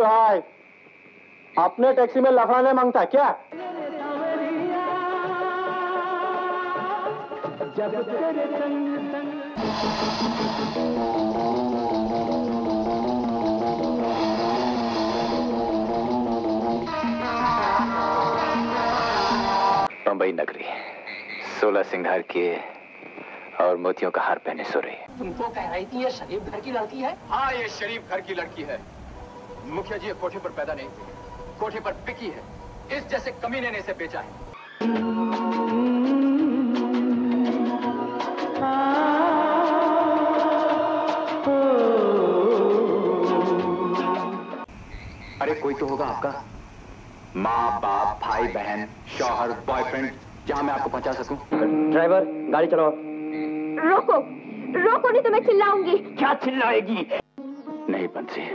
अरे भाई अपने टैक्सी में लफड़ा नहीं माँगता क्या? बम्बई नगरी सोलह सिंगार किए और मोतियों का हार पहने सो रही तुमको कह रही थी ये शरीफ घर की लड़की है? हाँ ये शरीफ घर की लड़की है। मुखिया जी कोठे पर पैदा नहीं हुई। कोठे पर पिकी है। इस जैसे कमीने ने इसे बेचा है। अरे कोई तो होगा आपका। माँ बाप भाई बहन शौहर बॉयफ्रेंड जहाँ मैं आपको पहुँचा सकूँ। ड्राइवर गाड़ी चलाओ। रोको रोको नहीं तो मैं चिल्लाऊँगी। क्या चिल्लाएगी? नहीं बंसी।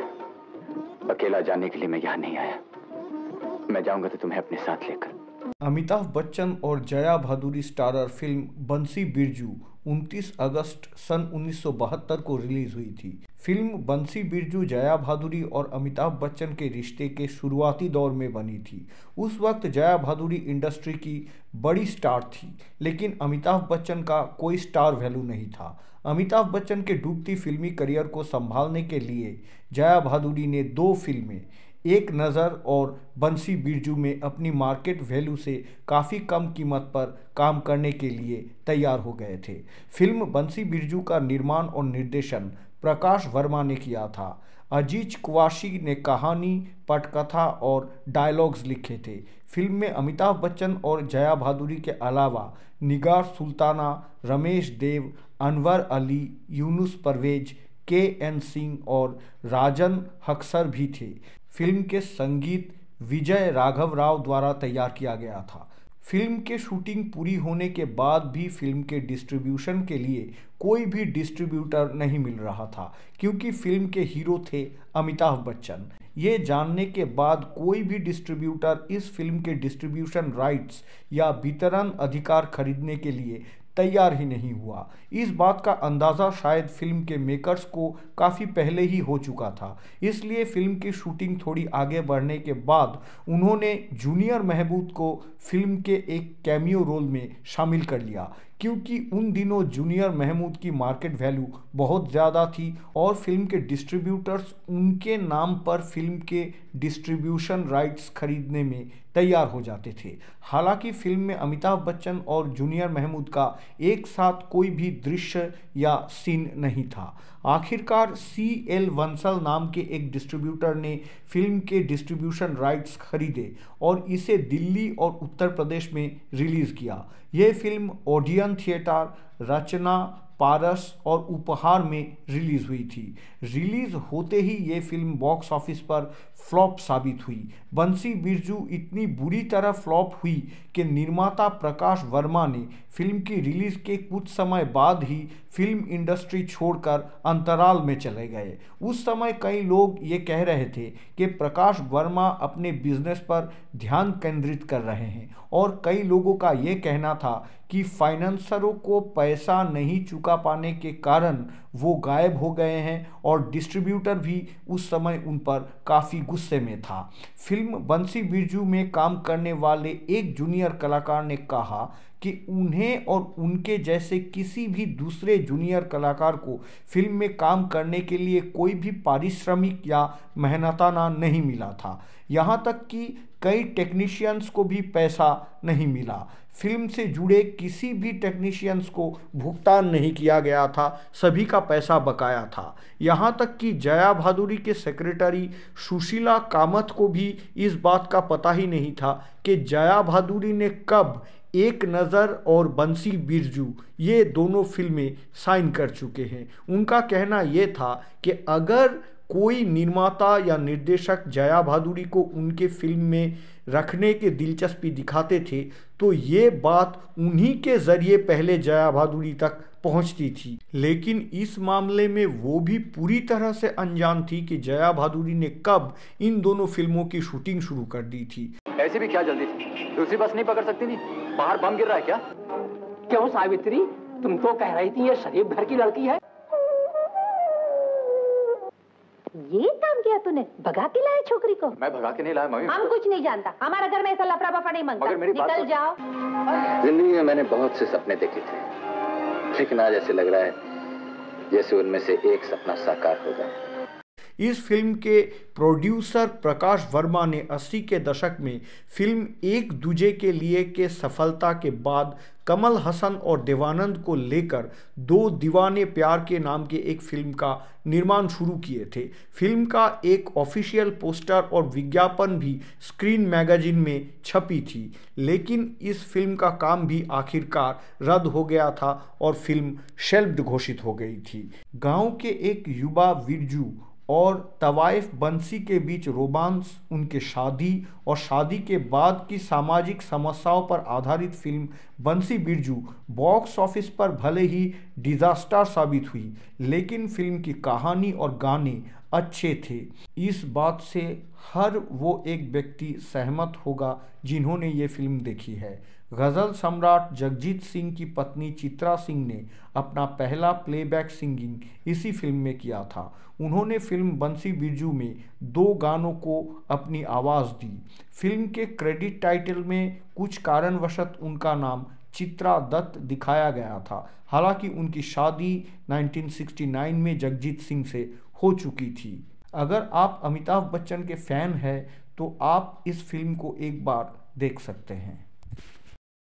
अकेला जाने के लिए मैं यहाँ नहीं आया। मैं जाऊँगा तो तुम्हें अपने साथ लेकर। अमिताभ बच्चन और जया भादुरी स्टारर फ़िल्म बंसी बिरजू 29 अगस्त सन 1972 को रिलीज़ हुई थी। फ़िल्म बंसी बिरजू, जया भादुरी और अमिताभ बच्चन के रिश्ते के शुरुआती दौर में बनी थी। उस वक्त जया भादुरी इंडस्ट्री की बड़ी स्टार थी, लेकिन अमिताभ बच्चन का कोई स्टार वैल्यू नहीं था। अमिताभ बच्चन के डूबती फिल्मी करियर को संभालने के लिए जया भादुरी ने दो फ़िल्में एक नज़र और बंसी बिरजू में अपनी मार्केट वैल्यू से काफ़ी कम कीमत पर काम करने के लिए तैयार हो गए थे। फ़िल्म बंसी बिरजू का निर्माण और निर्देशन प्रकाश वर्मा ने किया था। अज़ीज़ कुवाशी ने कहानी, पटकथा और डायलॉग्स लिखे थे। फ़िल्म में अमिताभ बच्चन और जया भादुरी के अलावा निगार सुल्ताना, रमेश देव, अनवर अली, यूनुस परवेज, के एन सिंह और राजन हक्सर भी थे। फ़िल्म के संगीत विजय राघव राव द्वारा तैयार किया गया था। फ़िल्म के शूटिंग पूरी होने के बाद भी फ़िल्म के डिस्ट्रीब्यूशन के लिए कोई भी डिस्ट्रीब्यूटर नहीं मिल रहा था, क्योंकि फ़िल्म के हीरो थे अमिताभ बच्चन। ये जानने के बाद कोई भी डिस्ट्रीब्यूटर इस फ़िल्म के डिस्ट्रीब्यूशन राइट्स या वितरण अधिकार खरीदने के लिए तैयार ही नहीं हुआ। इस बात का अंदाज़ा शायद फ़िल्म के मेकर्स को काफ़ी पहले ही हो चुका था। इसलिए फ़िल्म की शूटिंग थोड़ी आगे बढ़ने के बाद उन्होंने जूनियर महबूब को फ़िल्म के एक कैमियो रोल में शामिल कर लिया, क्योंकि उन दिनों जूनियर महमूद की मार्केट वैल्यू बहुत ज़्यादा थी और फ़िल्म के डिस्ट्रीब्यूटर्स उनके नाम पर फ़िल्म के डिस्ट्रीब्यूशन राइट्स खरीदने में तैयार हो जाते थे। हालाँकि फ़िल्म में अमिताभ बच्चन और जूनियर महमूद का एक साथ कोई भी दृश्य या सीन नहीं था। आखिरकार सी एल वंसल नाम के एक डिस्ट्रीब्यूटर ने फ़िल्म के डिस्ट्रीब्यूशन राइट्स खरीदे और इसे दिल्ली और उत्तर प्रदेश में रिलीज़ किया। यह film Odeon theatre Rachna Paras और उपहार में रिलीज़ हुई थी। रिलीज़ होते ही ये फ़िल्म बॉक्स ऑफ़िस पर फ्लॉप साबित हुई। बंसी बिरजू इतनी बुरी तरह फ्लॉप हुई कि निर्माता प्रकाश वर्मा ने फ़िल्म की रिलीज़ के कुछ समय बाद ही फ़िल्म इंडस्ट्री छोड़कर अंतराल में चले गए। उस समय कई लोग ये कह रहे थे कि प्रकाश वर्मा अपने बिज़नेस पर ध्यान केंद्रित कर रहे हैं और कई लोगों का ये कहना था कि फाइनेंसरों को पैसा नहीं चुका पाने के कारण वो गायब हो गए हैं और डिस्ट्रीब्यूटर भी उस समय उन पर काफ़ी गुस्से में था। फ़िल्म बंसी बिरजू में काम करने वाले एक जूनियर कलाकार ने कहा कि उन्हें और उनके जैसे किसी भी दूसरे जूनियर कलाकार को फ़िल्म में काम करने के लिए कोई भी पारिश्रमिक या मेहनताना नहीं मिला था। यहाँ तक कि कई टेक्नीशियंस को भी पैसा नहीं मिला। फ़िल्म से जुड़े किसी भी टेक्नीशियंस को भुगतान नहीं किया गया था, सभी का पैसा बकाया था। यहाँ तक कि जया भादुरी के सेक्रेटरी सुशीला कामत को भी इस बात का पता ही नहीं था कि जया भादुरी ने कब एक नज़र और बंसी बिरजू, ये दोनों फ़िल्में साइन कर चुके हैं। उनका कहना ये था कि अगर कोई निर्माता या निर्देशक जया भादुरी को उनके फ़िल्म में रखने के दिलचस्पी दिखाते थे तो ये बात उन्हीं के ज़रिए पहले जया भादुरी तक पहुँचती थी। लेकिन इस मामले में वो भी पूरी तरह से अनजान थी कि जया भादुरी ने कब इन दोनों फ़िल्मों की शूटिंग शुरू कर दी थी। ऐसे भी क्या जल्दी? दूसरी बस नहीं पकड़ सकती थी? बाहर बम गिर रहा है क्या? क्यों सावित्री? तुम तो कह रही थी ये शरीफ घर की लड़की है। ये काम किया तूने भगा के लाया छोकरी को? मैं भगा के नहीं लाया मम्मी। हम कुछ नहीं जानता हमारा घर में ऐसा लफड़ा बफड़ा नहीं माँगता। मगर मेरी बात निकल जाओ। ज़िंदगी में मैंने बहुत से सपने देखे थे लेकिन आज ऐसे लग रहा है जैसे उनमें से एक सपना साकार हो गया इस फ़िल्म के प्रोड्यूसर प्रकाश वर्मा ने 80 के दशक में फ़िल्म एक दूजे के लिए के सफलता के बाद कमल हसन और देवानंद को लेकर दो दीवाने प्यार के नाम के एक फ़िल्म का निर्माण शुरू किए थे। फ़िल्म का एक ऑफिशियल पोस्टर और विज्ञापन भी स्क्रीन मैगजीन में छपी थी, लेकिन इस फ़िल्म का काम भी आखिरकार रद्द हो गया था और फ़िल्म शेल्फ्ड घोषित हो गई थी। गाँव के एक युवा विरजू और तवाइफ बंसी के बीच रोमांस, उनके शादी और शादी के बाद की सामाजिक समस्याओं पर आधारित फ़िल्म बंसी बिरजू बॉक्स ऑफ़िस पर भले ही डिजास्टर साबित हुई, लेकिन फ़िल्म की कहानी और गाने अच्छे थे। इस बात से हर वो एक व्यक्ति सहमत होगा जिन्होंने ये फ़िल्म देखी है। गज़ल सम्राट जगजीत सिंह की पत्नी चित्रा सिंह ने अपना पहला प्लेबैक सिंगिंग इसी फ़िल्म में किया था। उन्होंने फ़िल्म बंसी बिरजू में दो गानों को अपनी आवाज़ दी। फ़िल्म के क्रेडिट टाइटल में कुछ कारणवशत उनका नाम चित्रा दत्त दिखाया गया था। हालाँकि उनकी शादी 1969 में जगजीत सिंह से हो चुकी थी। अगर आप अमिताभ बच्चन के फ़ैन हैं तो आप इस फ़िल्म को एक बार देख सकते हैं।